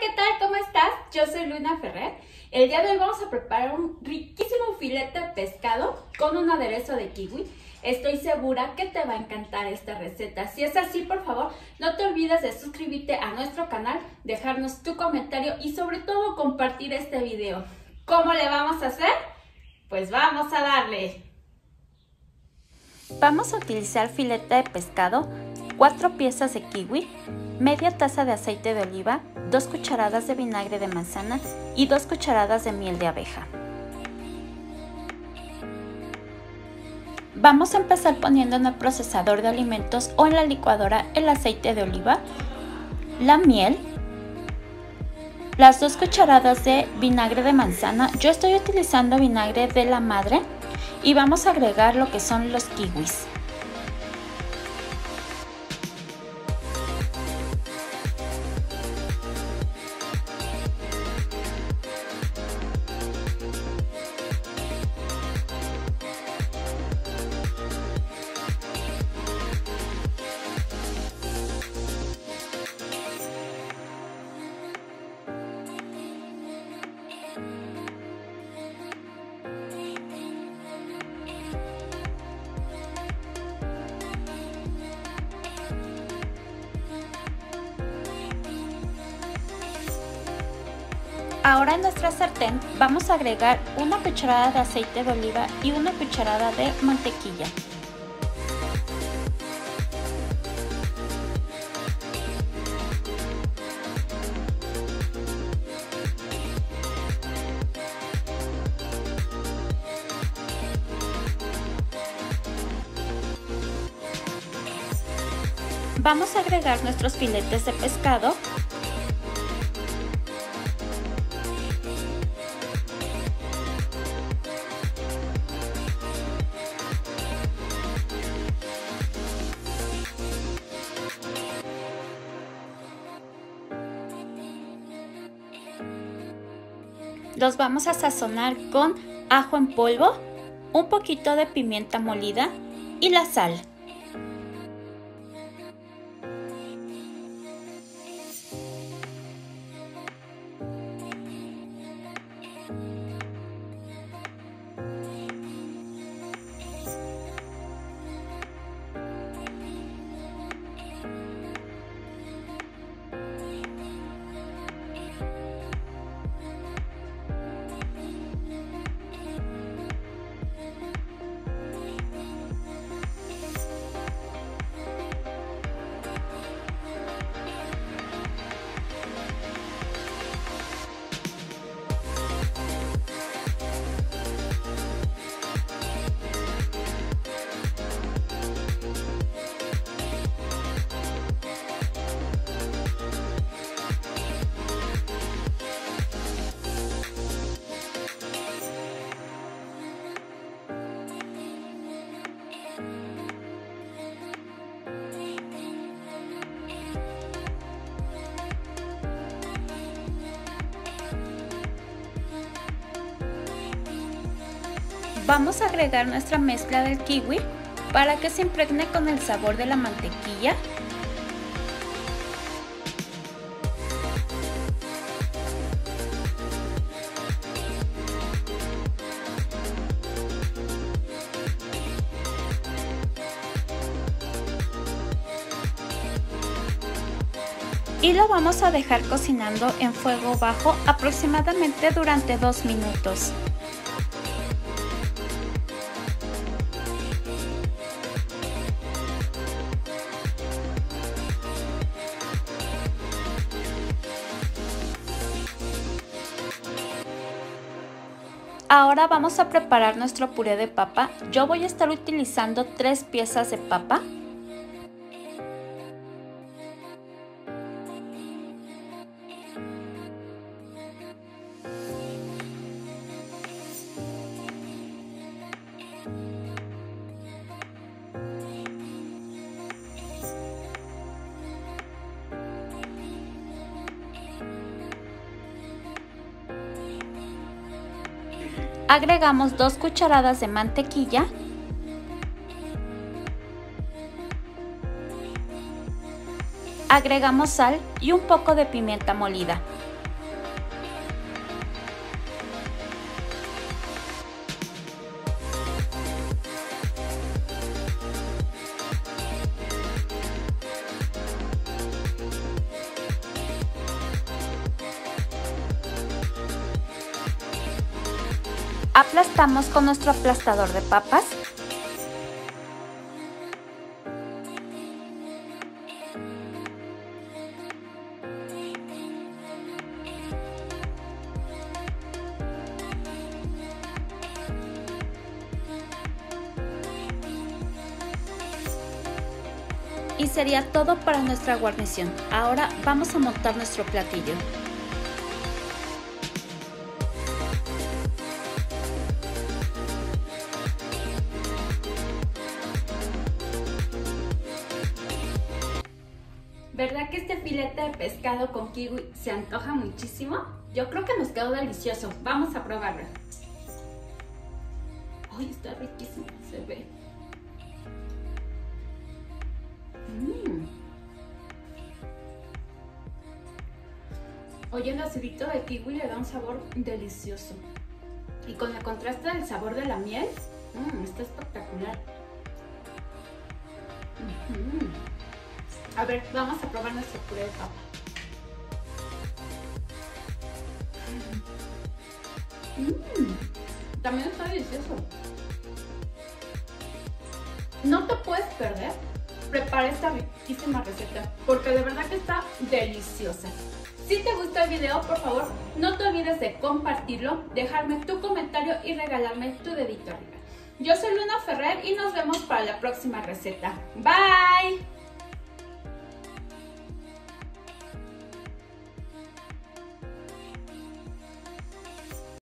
¿qué tal? ¿Cómo estás? Yo soy Luna Ferrer. El día de hoy vamos a preparar un riquísimo filete de pescado con un aderezo de kiwi. Estoy segura que te va a encantar esta receta. Si es así, por favor, no te olvides de suscribirte a nuestro canal, dejarnos tu comentario y sobre todo compartir este video. ¿Cómo le vamos a hacer? Pues vamos a darle. Vamos a utilizar filete de pescado, 4 piezas de kiwi, media taza de aceite de oliva, 2 cucharadas de vinagre de manzana y 2 cucharadas de miel de abeja. Vamos a empezar poniendo en el procesador de alimentos o en la licuadora el aceite de oliva, la miel, las 2 cucharadas de vinagre de manzana. Yo estoy utilizando vinagre de la madre y vamos a agregar lo que son los kiwis. Ahora en nuestra sartén vamos a agregar una cucharada de aceite de oliva y una cucharada de mantequilla. Vamos a agregar nuestros filetes de pescado Los vamos a sazonar con ajo en polvo, un poquito de pimienta molida y la sal. Vamos a agregar nuestra mezcla del kiwi para que se impregne con el sabor de la mantequilla. Y lo vamos a dejar cocinando en fuego bajo aproximadamente durante 2 minutos. Ahora vamos a preparar nuestro puré de papa. Yo voy a estar utilizando tres piezas de papa. Agregamos 2 cucharadas de mantequilla. Agregamos sal y un poco de pimienta molida. Aplastamos con nuestro aplastador de papas Y sería todo para nuestra guarnición. Ahora vamos a montar nuestro platillo. ¿Verdad que este filete de pescado con kiwi se antoja muchísimo? Yo creo que nos quedó delicioso. Vamos a probarlo. ¡Ay, está riquísimo! Se ve. Mm. Oye, el acidito de kiwi le da un sabor delicioso. Y con el contraste del sabor de la miel, mmm, está espectacular. A ver, vamos a probar nuestro puré de papa. Mmm, también está delicioso. No te puedes perder prepara esta riquísima receta porque de verdad que está deliciosa. Si te gustó el video, por favor, no te olvides de compartirlo, dejarme tu comentario y regalarme tu dedito arriba. Yo soy Luna Ferrer y nos vemos para la próxima receta. Bye!